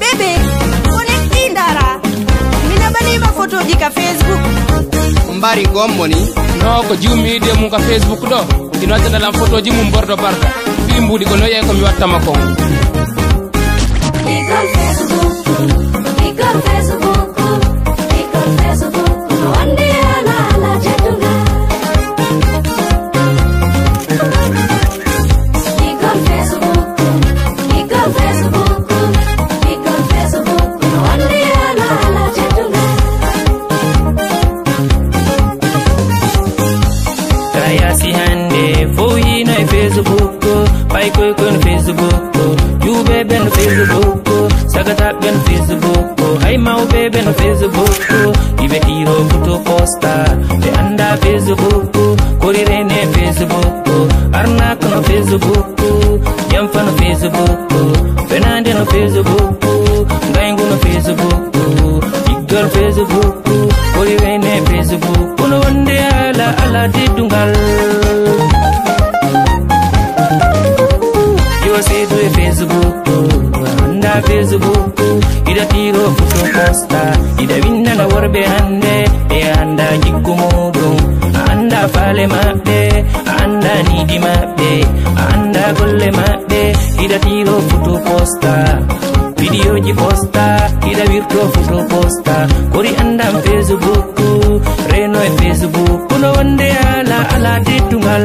bebe kone indara minabani bafoto jika facebook mbari gommoni no ko juumi de facebook ɗo ino addana lam photo ji mum borɗo barka filimbuɗi ko noyeyi komi wattama aikoikon facebooko yuube ben facebooko sagatab ben facebooko hay mawɓe ben facebooko yiɓe ɗiro foto posta ɓe anda facebooko korirene facebooko arnaka no facebooko yamfa no facebooko fenande no facebooko ngaygu no facebooko yiggal facebooko korirene facebooko no wonde ala ala deddungal jiro fuso posta ida windana worɓe hande ɓe anda jikkumo ɗum anda faale maɓɓe anda nidi maɓɓe anda golle maɓɓe ida tiro futo posta videoji posta ida wirto futo posta kori anda facebook reno e facebook kono wonde ala ala dettugal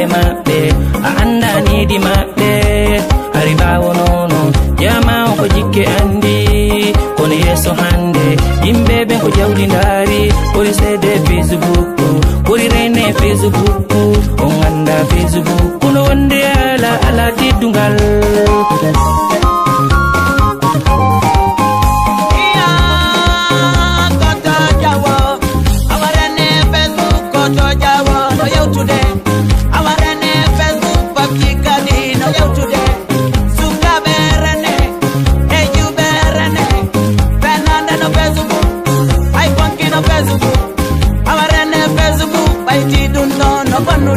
ɓerɗe maɓɓe a andaniidi maɓɓe ari ɓaawo nono yama o ko jikke anndi kono yeeso hannde yimɓe ɓe ko jawdi ndaari ɓuri seede facebook ɓuri reyne facebook on annda facebook kono wonde ala ala diddungal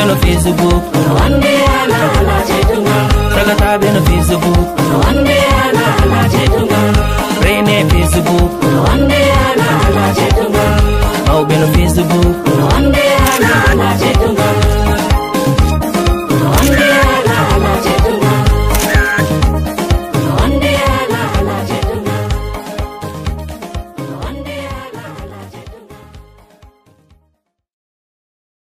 on a Facebook. One day I'll have a Facebook. One day I'll have a Facebook.